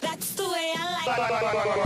That's the way I like. it.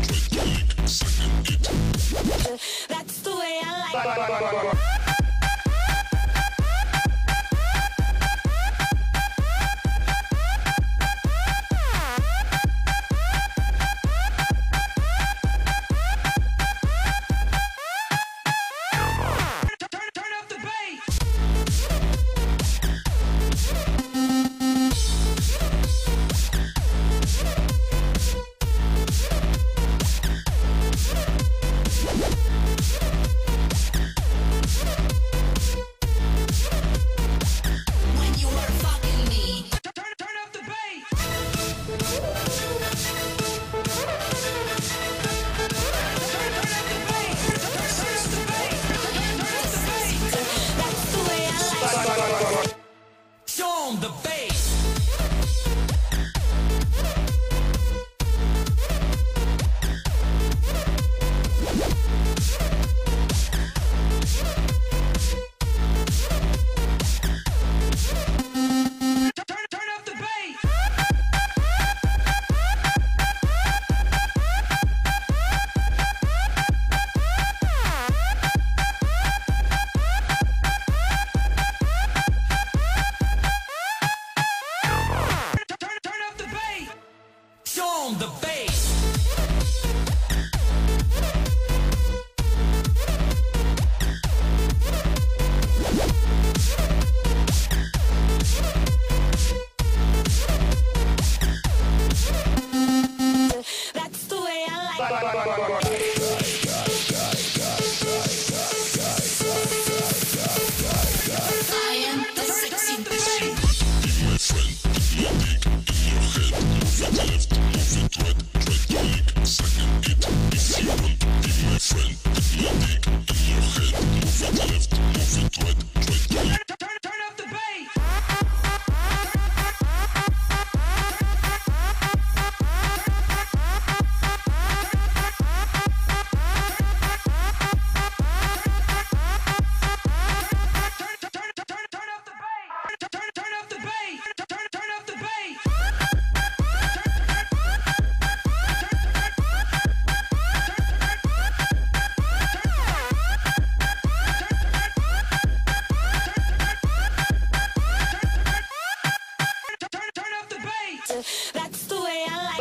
on the back.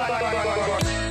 Bye, bye, bye,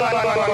Luar.